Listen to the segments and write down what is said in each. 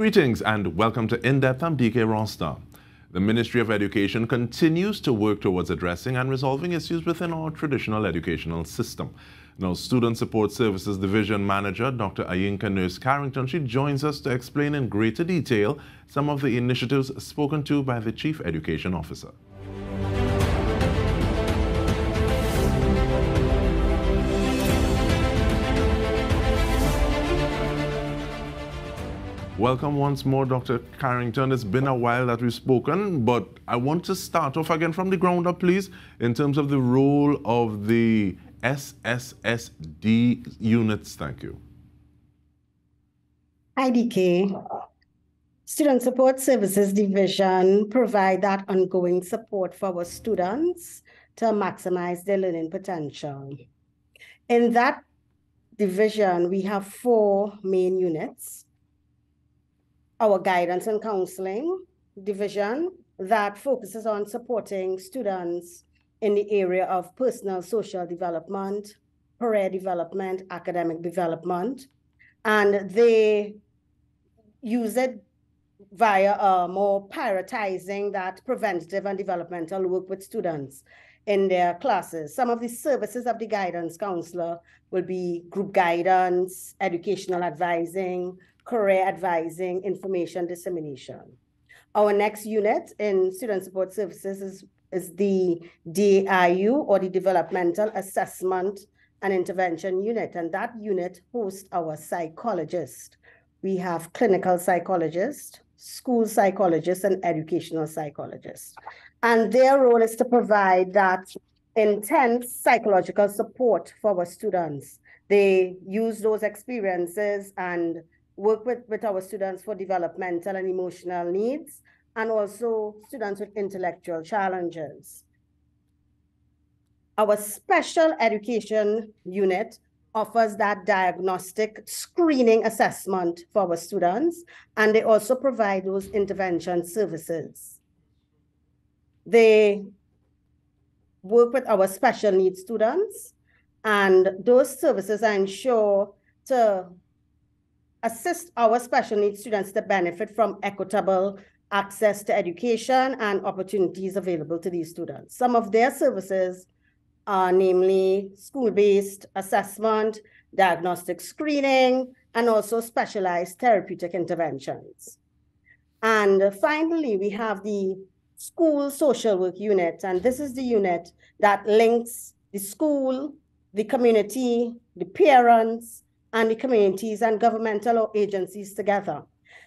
Greetings and welcome to In Depth. I'm Dike Rostant. The Ministry of Education continues to work towards addressing and resolving issues within our traditional educational system. Now, Student Support Services Division Manager Dr. Ayinka Nurse Carrington, she joins us to explain in greater detail some of the initiatives spoken to by the Chief Education Officer. Welcome once more, Dr. Carrington. It's been a while that we've spoken, but I want to start off again from the ground up, please, in terms of the role of the SSSD units. Thank you. Hi, Dike. Student Support Services Division provide that ongoing support for our students to maximize their learning potential. In that division, we have four main units our guidance and counseling division that focuses on supporting students in the area of personal social development, career development, academic development. And they use it via more prioritizing that preventative and developmental work with students in their classes. Some of the services of the guidance counselor will be group guidance, educational advising, career advising, information dissemination. Our next unit in student support services is, is the DIU or the Developmental Assessment and Intervention Unit, and that unit hosts our psychologists. We have clinical psychologists, school psychologists, and educational psychologists. And their role is to provide that intense psychological support for our students. They use those experiences and work with, with our students for developmental and emotional needs, and also students with intellectual challenges. Our special education unit offers that diagnostic screening assessment for our students, and they also provide those intervention services. They work with our special needs students, and those services ensure to assist our special needs students to benefit from equitable access to education and opportunities available to these students. Some of their services are namely school-based assessment, diagnostic screening, and also specialized therapeutic interventions. And finally, we have the school social work unit, and this is the unit that links the school, the community, the parents, and the communities and governmental agencies together.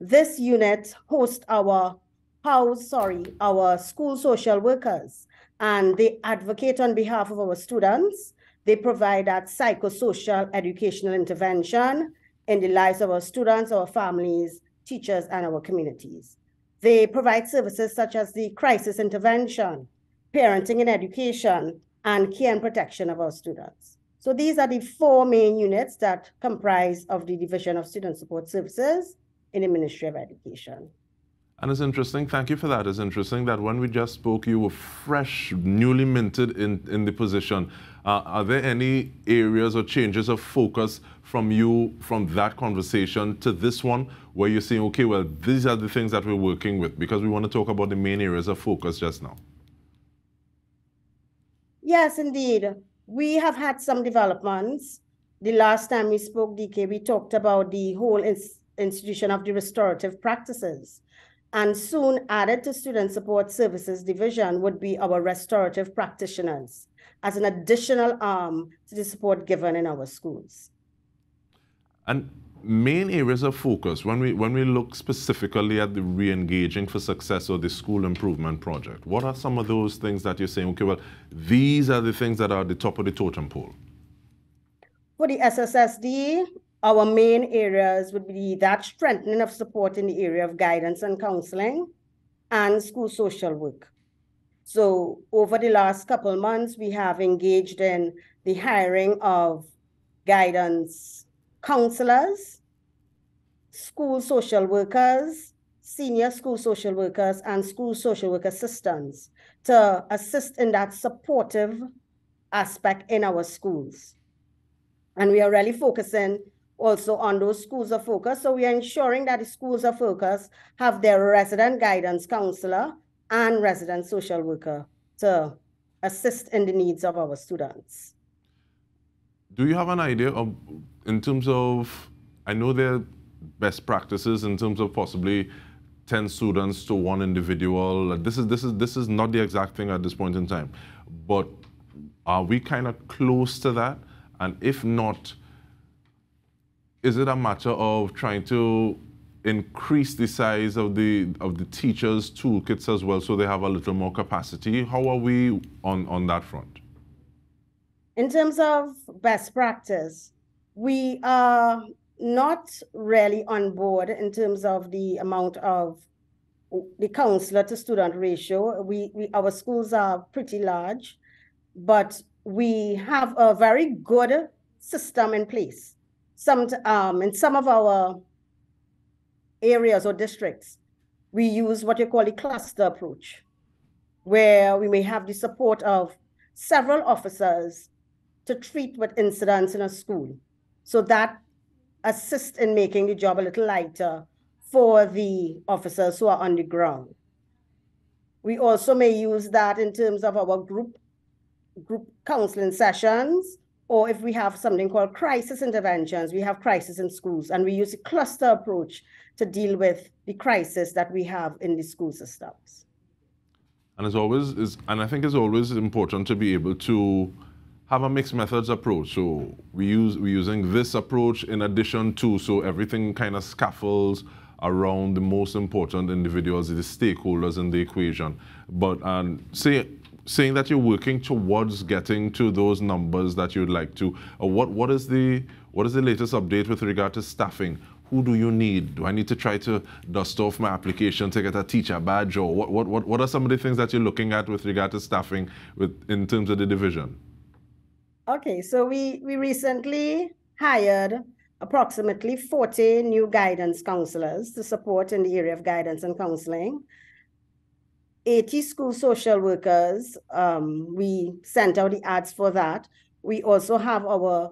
This unit hosts our house, sorry, our school social workers, and they advocate on behalf of our students. They provide that psychosocial educational intervention in the lives of our students, our families, teachers, and our communities. They provide services such as the crisis intervention, parenting and education, and care and protection of our students. So these are the four main units that comprise of the Division of Student Support Services in the Ministry of Education. And it's interesting, thank you for that. It's interesting that when we just spoke, you were fresh, newly minted in, in the position. Uh, are there any areas or changes of focus from you from that conversation to this one where you're saying, okay, well, these are the things that we're working with because we want to talk about the main areas of focus just now? Yes, indeed we have had some developments. The last time we spoke, Dike, we talked about the whole ins institution of the restorative practices. And soon added to Student Support Services Division would be our restorative practitioners as an additional arm to the support given in our schools. And main areas of focus when we when we look specifically at the re-engaging for success or the school improvement project what are some of those things that you're saying okay well these are the things that are at the top of the totem pole? For the sssd our main areas would be that strengthening of support in the area of guidance and counseling and school social work. So over the last couple months we have engaged in the hiring of guidance counselors, school social workers, senior school social workers, and school social work assistants to assist in that supportive aspect in our schools. And we are really focusing also on those schools of focus. So we are ensuring that the schools of focus have their resident guidance counselor and resident social worker to assist in the needs of our students. Do you have an idea of, in terms of, I know there are best practices in terms of possibly 10 students to one individual. This is, this is, this is not the exact thing at this point in time, but are we kind of close to that? And if not, is it a matter of trying to increase the size of the of the teachers' toolkits as well, so they have a little more capacity? How are we on on that front? In terms of best practice, we are not really on board in terms of the amount of the counselor to student ratio. We, we our schools are pretty large, but we have a very good system in place. Some um, in some of our areas or districts, we use what you call a cluster approach, where we may have the support of several officers to treat with incidents in a school. So that assists in making the job a little lighter for the officers who are on the ground. We also may use that in terms of our group group counseling sessions, or if we have something called crisis interventions, we have crisis in schools, and we use a cluster approach to deal with the crisis that we have in the school systems. And as always, is and I think it's always important to be able to have a mixed methods approach. So we use we're using this approach in addition to so everything kind of scaffolds around the most important individuals, the stakeholders in the equation. But um, say saying that you're working towards getting to those numbers that you'd like to. Uh, what what is the what is the latest update with regard to staffing? Who do you need? Do I need to try to dust off my application to get a teacher badge, or what what what, what are some of the things that you're looking at with regard to staffing with in terms of the division? Okay, so we we recently hired approximately 40 new guidance counselors to support in the area of guidance and counseling. 80 school social workers. Um, we sent out the ads for that. We also have our,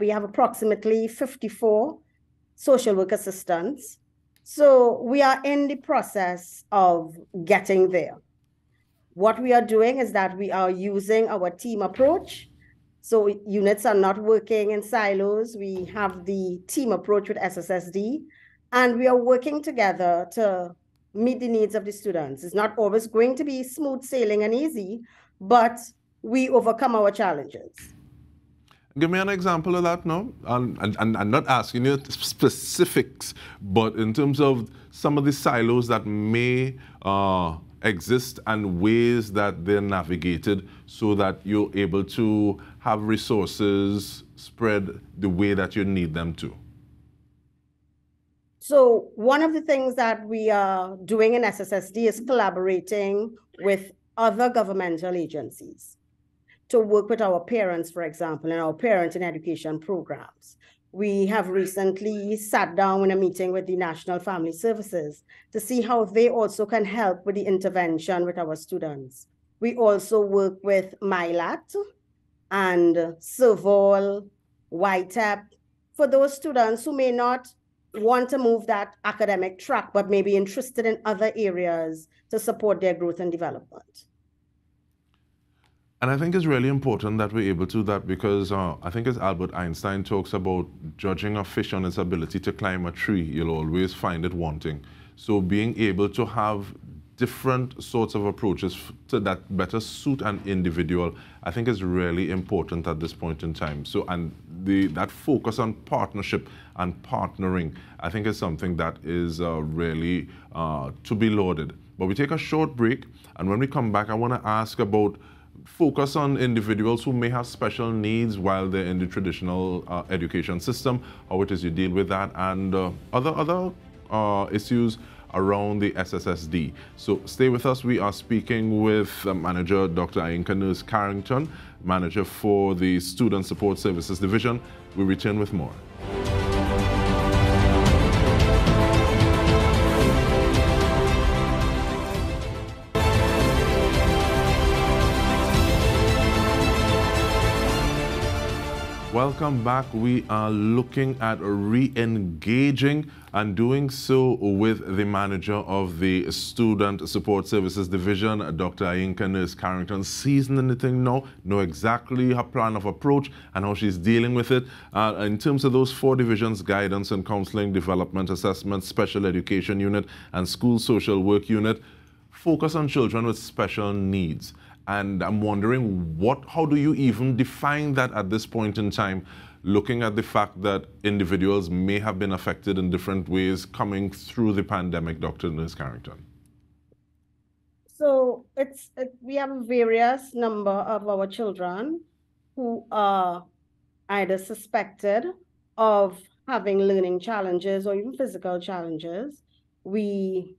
we have approximately 54 social work assistants. So we are in the process of getting there. What we are doing is that we are using our team approach. So units are not working in silos. We have the team approach with SSSD, and we are working together to meet the needs of the students. It's not always going to be smooth sailing and easy, but we overcome our challenges. Give me an example of that now. And, and, and not asking you specifics, but in terms of some of the silos that may uh, exist and ways that they're navigated so that you're able to have resources spread the way that you need them to. So one of the things that we are doing in SSSD is collaborating with other governmental agencies to work with our parents, for example, in our parent and education programs. We have recently sat down in a meeting with the National Family Services to see how they also can help with the intervention with our students. We also work with MILAT and SERVOL, YTEPP, for those students who may not want to move that academic track, but may be interested in other areas to support their growth and development. And I think it's really important that we're able to do that because uh, I think as Albert Einstein talks about judging a fish on its ability to climb a tree, you'll always find it wanting. So being able to have different sorts of approaches to that better suit an individual, I think is really important at this point in time. So, and the, that focus on partnership and partnering, I think is something that is uh, really uh, to be lauded. But we take a short break, and when we come back, I want to ask about focus on individuals who may have special needs while they're in the traditional uh, education system, how it is you deal with that, and uh, other other uh, issues around the SSSD. So stay with us. We are speaking with manager Dr. Ayinka Nurse Carrington, manager for the Student Support Services Division. We return with more. Welcome back. We are looking at re-engaging and doing so with the manager of the Student Support Services Division, Dr. Ayinka Nurse Carrington. Seasoned anything now, know exactly her plan of approach and how she's dealing with it. Uh, in terms of those four divisions, guidance and counseling, development assessment, special education unit, and school social work unit, focus on children with special needs. And I'm wondering what, how do you even define that at this point in time, looking at the fact that individuals may have been affected in different ways coming through the pandemic, Dr. Nurse Carrington? So it's it, we have a various number of our children who are either suspected of having learning challenges or even physical challenges. We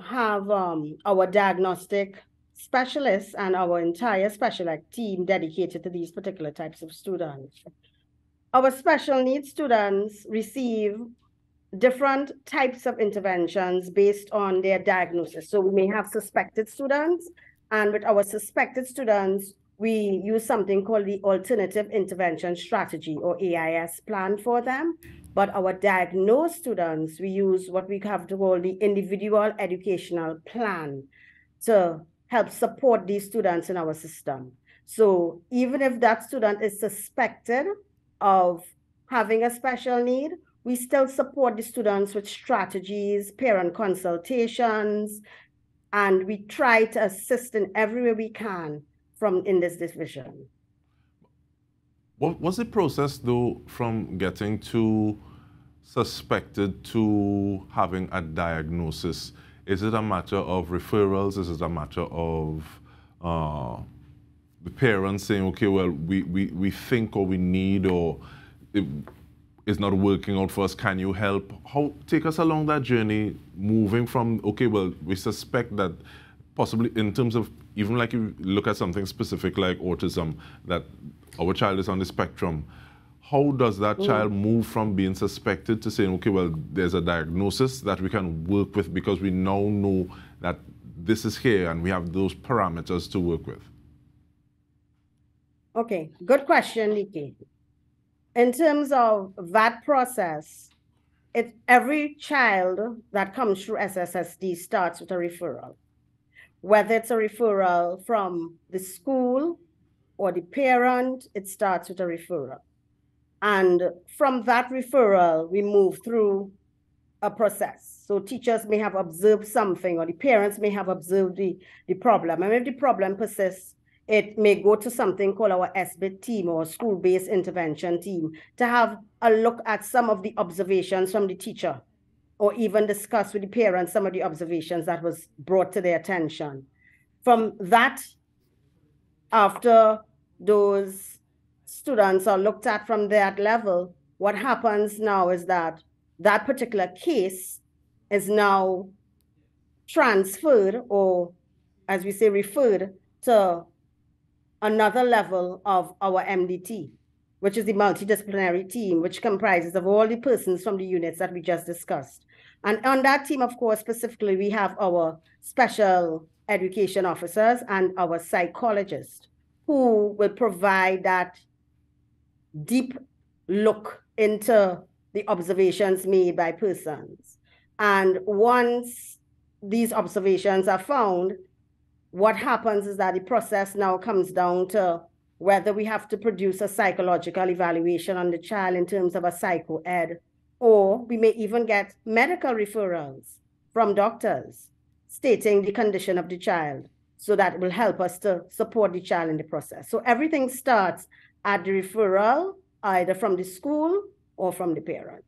have um, our diagnostic specialists and our entire special ed team dedicated to these particular types of students. Our special needs students receive different types of interventions based on their diagnosis. So we may have suspected students, and with our suspected students, we use something called the Alternative Intervention Strategy or AIS plan for them. But our diagnosed students, we use what we have to call the Individual Educational Plan to help support these students in our system. So even if that student is suspected of having a special need, we still support the students with strategies, parent consultations, and we try to assist in every way we can from in this division. What was the process though from getting to suspected to having a diagnosis? Is it a matter of referrals? Is it a matter of uh, the parents saying, okay, well, we, we, we think or we need or it is not working out for us, can you help? How Take us along that journey, moving from, okay, well, we suspect that possibly in terms of, even like you look at something specific like autism, that our child is on the spectrum, how does that mm. child move from being suspected to saying, okay, well, there's a diagnosis that we can work with because we now know that this is here and we have those parameters to work with? Okay, good question, Dike. In terms of that process, it, every child that comes through SSSD starts with a referral. Whether it's a referral from the school or the parent, it starts with a referral. And from that referral, we move through a process. So teachers may have observed something, or the parents may have observed the, the problem. And if the problem persists, it may go to something called our SBIT team or school-based intervention team to have a look at some of the observations from the teacher or even discuss with the parents some of the observations that was brought to their attention. From that, after those students are looked at from that level, what happens now is that that particular case is now transferred or, as we say, referred to another level of our MDT, which is the multidisciplinary team, which comprises of all the persons from the units that we just discussed. And on that team, of course, specifically, we have our special education officers and our psychologists who will provide that deep look into the observations made by persons. And once these observations are found, what happens is that the process now comes down to whether we have to produce a psychological evaluation on the child in terms of a psycho ed, or we may even get medical referrals from doctors stating the condition of the child so that will help us to support the child in the process. So everything starts at the referral, either from the school or from the parent.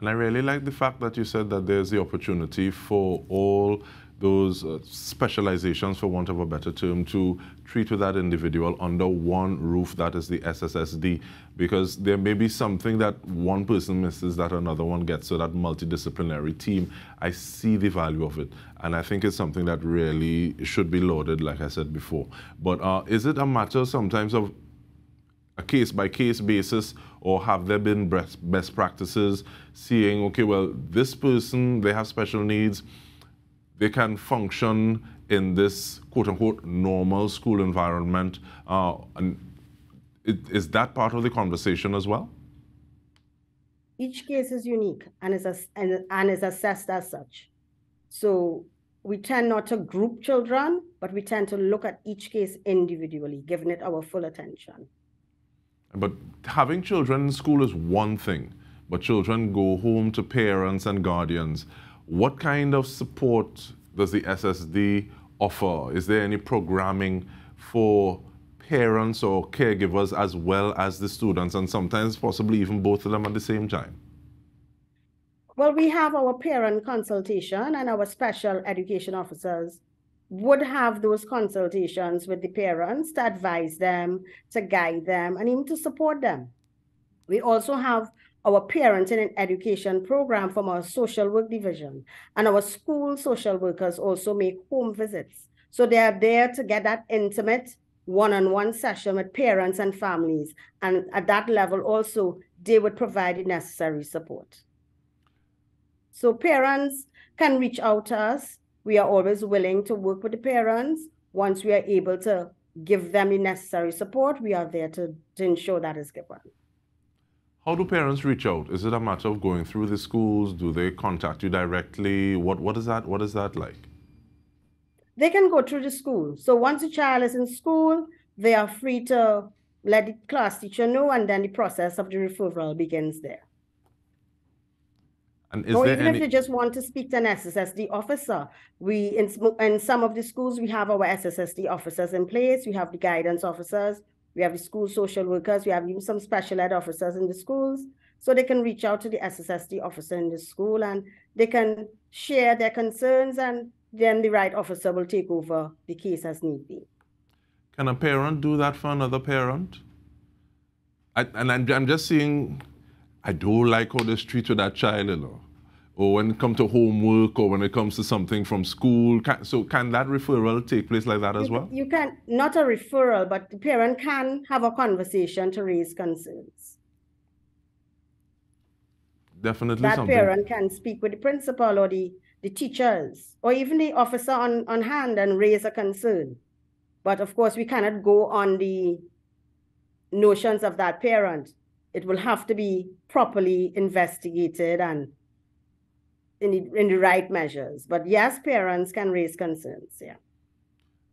And I really like the fact that you said that there's the opportunity for all those uh, specializations, for want of a better term, to treat with that individual under one roof, that is the SSSD, because there may be something that one person misses that another one gets, so that multidisciplinary team, I see the value of it. And I think it's something that really should be lauded, like I said before. But uh, is it a matter sometimes of a case by case basis or have there been best, practices seeing okay well this person they have special needs they can function in this quote unquote normal school environment uh, and Is that part of the conversation as well? Each case is unique and is, and, and is assessed as such. So we tend not to group children, but we tend to look at each case individually, giving it our full attention. But having children in school is one thing, but children go home to parents and guardians. What kind of support does the SSD offer? Is there any programming for parents or caregivers as well as the students, and sometimes possibly even both of them at the same time? Well, we have our parent consultation and our special education officers would have those consultations with the parents to advise them, to guide them, and even to support them. We also have our parenting and education program from our social work division, and our school social workers also make home visits. So they are there to get that intimate one-on-one session with parents and families. And at that level also, they would provide the necessary support. So parents can reach out to us. We are always willing to work with the parents. Once we are able to give them the necessary support, we are there to, to ensure that is given. How do parents reach out? Is it a matter of going through the schools? Do they contact you directly? What what is that? What is that like? They can go through the school. So once a child is in school, they are free to let the class teacher know, and then the process of the referral begins there. And is or there even any... if you just want to speak to an SSSD officer, we in, in some of the schools we have our SSSD officers in place. We have the guidance officers, we have the school social workers, we have even some special ed officers in the schools. So they can reach out to the SSSD officer in the school and they can share their concerns and then the right officer will take over the case as need be. Can a parent do that for another parent? I, and I'm, I'm just seeing, I don't like how they treat with that child, you know. Or when it comes to homework or when it comes to something from school. Can, so can that referral take place like that as you, well? You can, not a referral, but the parent can have a conversation to raise concerns. Definitely that something. parent can speak with the principal or the the teachers, or even the officer on, on hand and raise a concern. But of course, we cannot go on the notions of that parent. It will have to be properly investigated and in the, in the right measures. But yes, parents can raise concerns, yeah.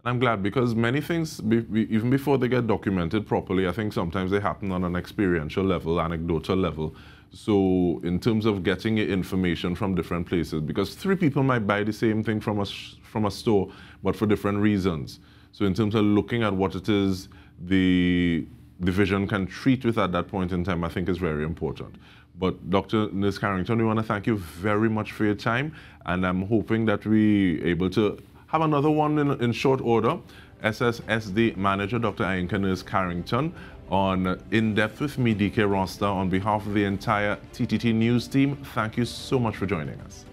I'm glad because many things, be, be, even before they get documented properly, I think sometimes they happen on an experiential level, anecdotal level. So in terms of getting information from different places, because three people might buy the same thing from a, from a store, but for different reasons. So in terms of looking at what it is the division can treat with at that point in time, I think is very important. But Dr. Nurse Carrington, we want to thank you very much for your time, and I'm hoping that we able to have another one in, in short order. SSSD Manager Dr. Ayinka Nurse Carrington on In Depth with me, Dike Rostant. On behalf of the entire TTT News team, thank you so much for joining us.